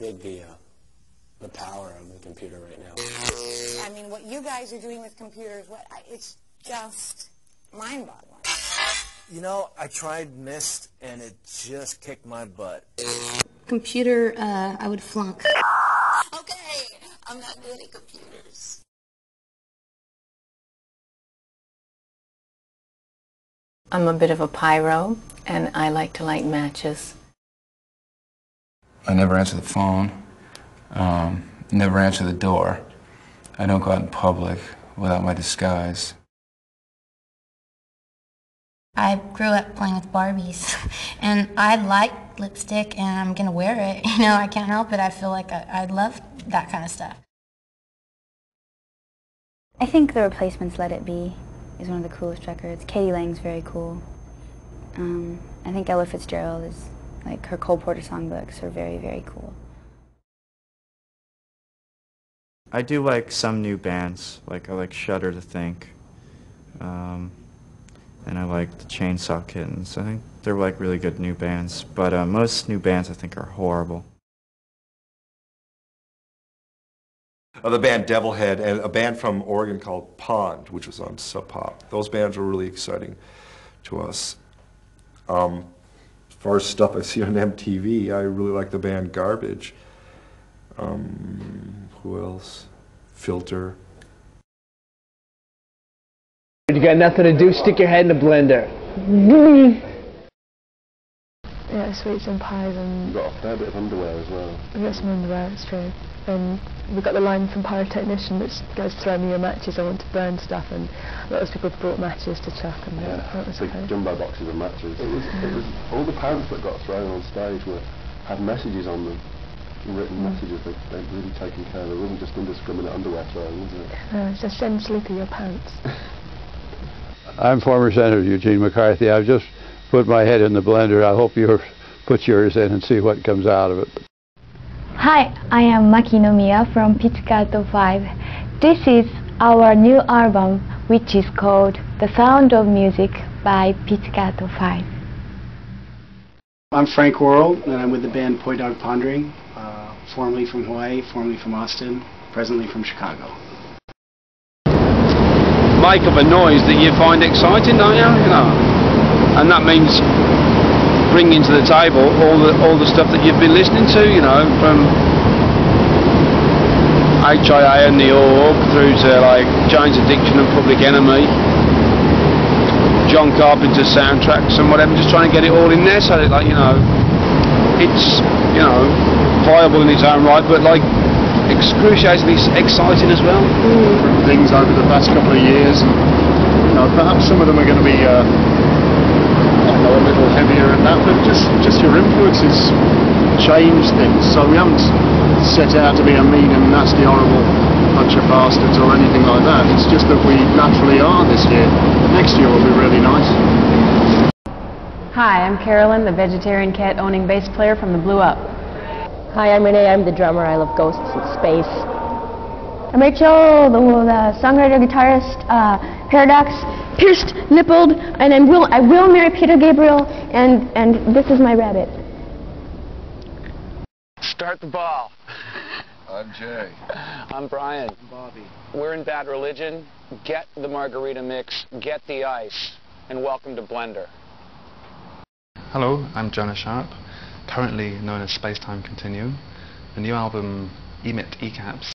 dig the, uh, the power of the computer right now. I mean, what you guys are doing with computers, what I, it's just mind-boggling. You know, I tried Myst, and it just kicked my butt. Computer, uh, I would flunk. Okay, I'm not good at computers. I'm a bit of a pyro, and I like to light matches. I never answer the phone, um, never answer the door. I don't go out in public without my disguise. I grew up playing with Barbies, and I like lipstick, and I'm gonna wear it. You know, I can't help it. I feel like I, I love that kind of stuff. I think the replacements Let It Be is one of the coolest records. k.d. lang's very cool. Um, I think Ella Fitzgerald is, like, her Cole Porter songbooks are very, very cool. I do like some new bands, like I like Shudder to Think, um, and I like the Chainsaw Kittens. I think they're like really good new bands, but uh, most new bands I think are horrible. Uh, the band Devilhead and a band from Oregon called Pond, which was on Sub Pop. Those bands were really exciting to us. Um, as far as stuff I see on MTV, I really like the band Garbage. Um, who else? Filter. You got nothing to do, stick your head in the blender. Yeah, sweets and pies and... You've got a fair bit of underwear as well. We've got some underwear, it's true. And we've got the line from Pyrotechnician which goes, throw me your matches, I want to burn stuff, and a lot of people brought matches to chuck, and Yeah, that was big okay. jumbo boxes of matches. It was, it was, all the pants that got thrown on stage were, had messages on them, written mm. messages. They, they'd really taken care of it. It wasn't just indiscriminate underwear throwing, was it? No, it's just send sleep your pants. I'm former Senator Eugene McCarthy. I've just put my head in the blender. I hope you put yours in and see what comes out of it. Hi, I am Maki Nomiya from Pizzicato 5. This is our new album, which is called The Sound of Music by Pizzicato 5. I'm Frank Orrall, and I'm with the band Poi Dog Pondering, uh, formerly from Hawaii, formerly from Austin, presently from Chicago. make up a noise that you find exciting, don't you? You know, and that means bringing to the table all the all the stuff that you've been listening to. You know, from HIA and the Orb through to like Jane's Addiction and Public Enemy, John Carpenter's soundtracks and whatever. Just trying to get it all in there so that like you know, it's you know viable in its own right, but like excruciatingly exciting as well. things over the past couple of years. And, you know, perhaps some of them are going to be, uh, know, a little heavier and that, but just just your influences change things. So we haven't set out to be a mean and nasty, horrible bunch of bastards or anything like that. It's just that we naturally are this year. Next year will be really nice. Hi, I'm Carolyn, the vegetarian cat owning bass player from the Blue Up. Hi, I'm Renee. I'm the drummer. I love ghosts and space. I'm Rachel, the, the songwriter, guitarist, uh, Paradox, pierced, nippled, and I will, I will marry Peter Gabriel, and, and this is my rabbit. Start the ball. I'm Jay. I'm Brian. Bobby. We're in Bad Religion. Get the margarita mix, get the ice, and welcome to Blender. Hello, I'm Jonah Sharp, currently known as Spacetime Continuum. The new album, Emit ECAPS,